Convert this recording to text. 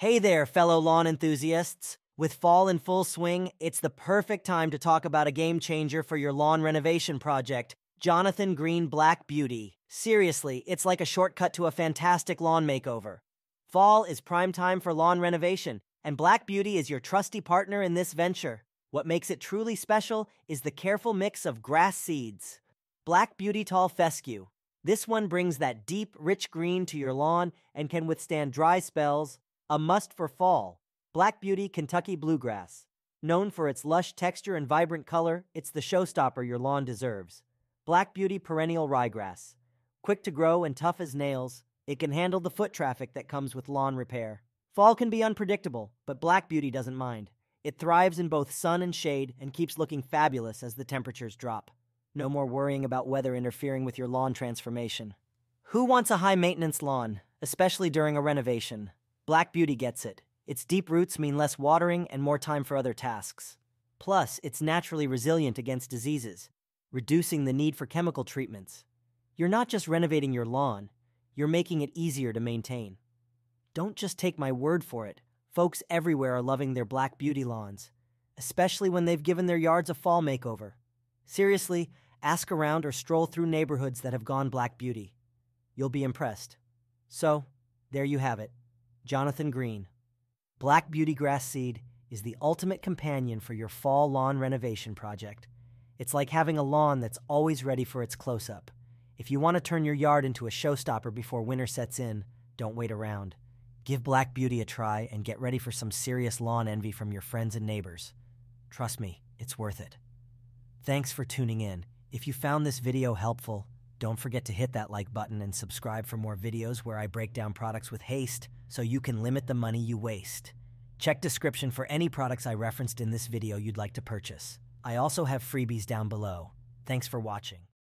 Hey there, fellow lawn enthusiasts. With fall in full swing, it's the perfect time to talk about a game changer for your lawn renovation project Jonathan Green Black Beauty. Seriously, it's like a shortcut to a fantastic lawn makeover. Fall is prime time for lawn renovation, and Black Beauty is your trusty partner in this venture. What makes it truly special is the careful mix of grass seeds. Black Beauty Tall Fescue. This one brings that deep, rich green to your lawn and can withstand dry spells. A must for fall. Black Beauty Kentucky Bluegrass. Known for its lush texture and vibrant color, it's the showstopper your lawn deserves. Black Beauty Perennial Ryegrass. Quick to grow and tough as nails, it can handle the foot traffic that comes with lawn repair. Fall can be unpredictable, but Black Beauty doesn't mind. It thrives in both sun and shade and keeps looking fabulous as the temperatures drop. No more worrying about weather interfering with your lawn transformation. Who wants a high maintenance lawn, especially during a renovation? Black Beauty gets it. Its deep roots mean less watering and more time for other tasks. Plus, it's naturally resilient against diseases, reducing the need for chemical treatments. You're not just renovating your lawn, you're making it easier to maintain. Don't just take my word for it. Folks everywhere are loving their Black Beauty lawns, especially when they've given their yards a fall makeover. Seriously, ask around or stroll through neighborhoods that have gone Black Beauty. You'll be impressed. So, there you have it Jonathan Green. Black Beauty Grass Seed is the ultimate companion for your fall lawn renovation project. It's like having a lawn that's always ready for its close up. If you want to turn your yard into a showstopper before winter sets in, don't wait around. Give Black Beauty a try and get ready for some serious lawn envy from your friends and neighbors. Trust me, it's worth it. Thanks for tuning in. If you found this video helpful, don't forget to hit that like button and subscribe for more videos where I break down products with haste so you can limit the money you waste. Check description for any products I referenced in this video you'd like to purchase. I also have freebies down below. Thanks for watching.